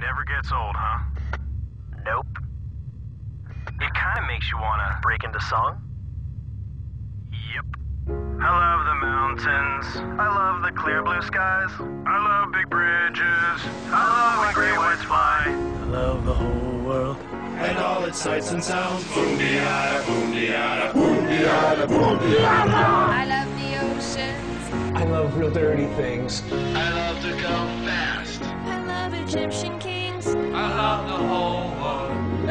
Never gets old, huh? Nope. It kind of makes you want to Break into song? Yep. I love the mountains. I love the clear blue skies. I love big bridges. I love when gray words fly. I love the whole world. and all its sights and sounds. Boom-de-yada, boom-de-yada, boom-de-yada, boom-de-yada. I love the oceans. I love real dirty things. I love to go fast. I love Egyptian kings.